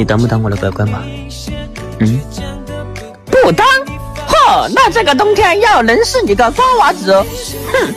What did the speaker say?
你当不当我的乖乖嘛？嗯，不当。呵，那这个冬天要冷死你个瓜娃子。哼。